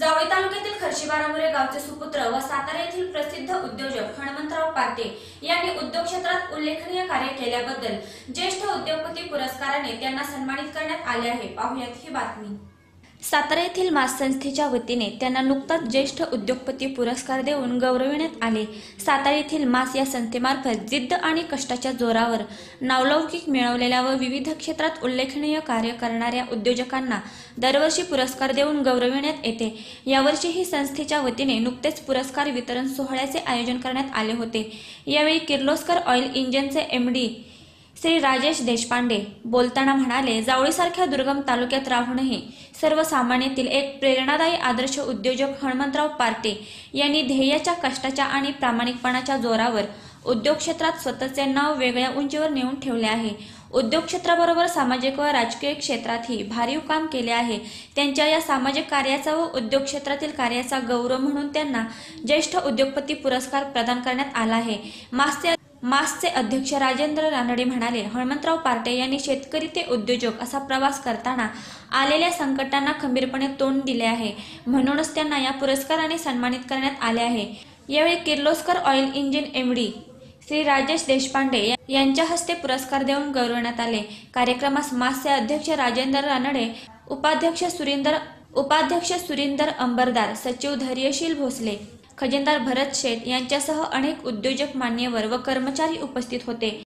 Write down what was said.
जावळी तालुक्यातील खर्शीबारामुळे गावचे सुपुत्र व सातारा येथील प्रसिद्ध उद्योजक हणमंतराव पाटे यांनी उद्योग क्षेत्रात उल्लेखनीय कार्य केल्याबद्दल ज्येष्ठ उद्योगपती पुरस्काराने त्यांना सन्मानित करण्यात आले आहे. पाहुयात ही बातमी. सातारा येथील मास संस्थेच्या वतीने त्यांना नुकताच ज्येष्ठ उद्योगपती पुरस्कार देऊन गौरविण्यात आले. सातारा येथील मास या संस्थेमार्फत जिद्द आणि कष्टाच्या जोरावर नावलौकिक मिळवलेल्या व विविध क्षेत्रात उल्लेखनीय कार्य करणाऱ्या उद्योजकांना दरवर्षी पुरस्कार देऊन गौरविण्यात येते. यावर्षीही संस्थेच्या वतीने नुकतेच पुरस्कार वितरण सोहळ्याचे आयोजन करण्यात आले होते. यावेळी किर्लोस्कर ऑइल इंजिनचे एम डी श्री राजेश देशपांडे बोलताना म्हणाले जावळीसारख्या दुर्गम तालुक्यात राहूनही सर्वसामान्यातील एक प्रेरणादायी आदर्श उद्योजक हनुमंतराव पार्टे यांनी ध्येयाच्या कष्टाच्या आणि प्रामाणिकपणाच्या जोरावर उद्योग क्षेत्रात स्वतःचे नाव वेगळ्या उंचीवर नेऊन ठेवले आहे. उद्योग क्षेत्राबरोबर सामाजिक व राजकीय क्षेत्रातही भारीव काम केले आहे. त्यांच्या या सामाजिक कार्याचा व उद्योग क्षेत्रातील कार्याचा गौरव म्हणून त्यांना ज्येष्ठ उद्योगपती पुरस्कार प्रदान करण्यात आला आहे. मास्ते मासचे अध्यक्ष राजेंद्र रानडे म्हणाले हनुमंतराव पार्टे यांनी शेतकरी ते उद्योजक असा प्रवास करताना आलेल्या संकटांना खंबीरपणे तोंड दिले आहे. म्हणूनच त्यांना या पुरस्काराने सन्मानित करण्यात आले आहे. यावेळी Kirloskar oil engine MD Shri Rajesh Deshpande यांच्या हस्ते पुरस्कार देऊन गौरवण्यात आले. कार्यक्रमास मासचे अध्यक्ष राजेंद्र रानडे उपाध्यक्ष सुरिंदर उपाध्यक्ष सुरिंदर अंबरदार सचिव धैर्यशील भोसले खजिनदार भरत शेठ यांच्यासह अनेक उद्योजक मान्यवर व कर्मचारी उपस्थित होते.